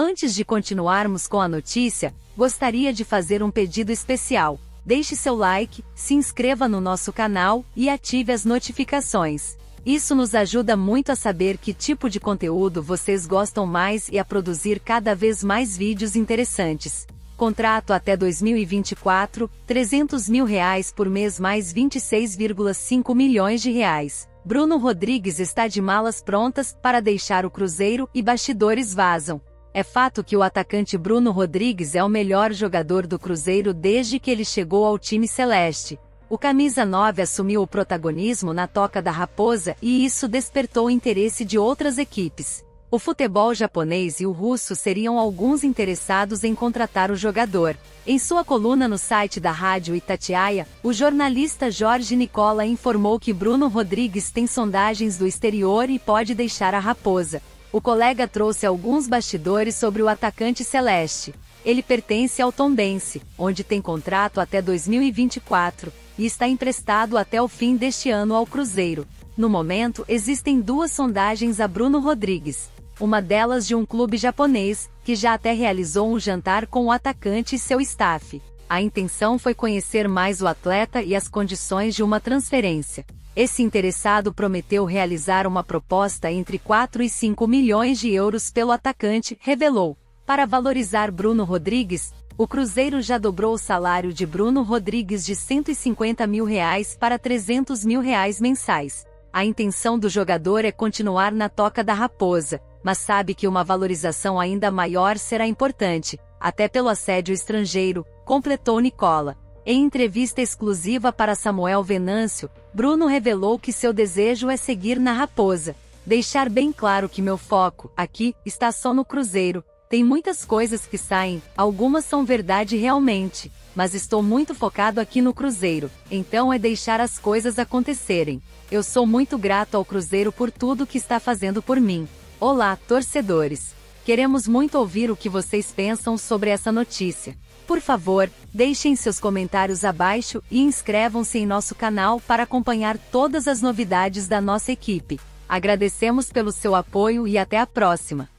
Antes de continuarmos com a notícia, gostaria de fazer um pedido especial. Deixe seu like, se inscreva no nosso canal e ative as notificações. Isso nos ajuda muito a saber que tipo de conteúdo vocês gostam mais e a produzir cada vez mais vídeos interessantes. Contrato até 2024, 300 mil reais por mês mais 26,5 milhões de reais. Bruno Rodrigues está de malas prontas para deixar o Cruzeiro e bastidores vazam. É fato que o atacante Bruno Rodrigues é o melhor jogador do Cruzeiro desde que ele chegou ao time celeste. O camisa 9 assumiu o protagonismo na toca da Raposa e isso despertou o interesse de outras equipes. O futebol japonês e o russo seriam alguns interessados em contratar o jogador. Em sua coluna no site da Rádio Itatiaia, o jornalista Jorge Nicola informou que Bruno Rodrigues tem sondagens do exterior e pode deixar a Raposa. O colega trouxe alguns bastidores sobre o atacante celeste. Ele pertence ao Tombense, onde tem contrato até 2024, e está emprestado até o fim deste ano ao Cruzeiro. No momento, existem duas sondagens a Bruno Rodrigues uma delas de um clube japonês, que já até realizou um jantar com o atacante e seu staff. A intenção foi conhecer mais o atleta e as condições de uma transferência. Esse interessado prometeu realizar uma proposta entre 4 e 5 milhões de euros pelo atacante, revelou. Para valorizar Bruno Rodrigues, o Cruzeiro já dobrou o salário de Bruno Rodrigues de 150 mil reais para 300 mil reais mensais. A intenção do jogador é continuar na toca da raposa, mas sabe que uma valorização ainda maior será importante, até pelo assédio estrangeiro, completou Nicola. Em entrevista exclusiva para Samuel Venâncio, Bruno revelou que seu desejo é seguir na Raposa. Deixar bem claro que meu foco, aqui, está só no Cruzeiro. Tem muitas coisas que saem, algumas são verdade realmente, mas estou muito focado aqui no Cruzeiro, então é deixar as coisas acontecerem. Eu sou muito grato ao Cruzeiro por tudo que está fazendo por mim. Olá, torcedores! Queremos muito ouvir o que vocês pensam sobre essa notícia. Por favor, deixem seus comentários abaixo e inscrevam-se em nosso canal para acompanhar todas as novidades da nossa equipe. Agradecemos pelo seu apoio e até a próxima!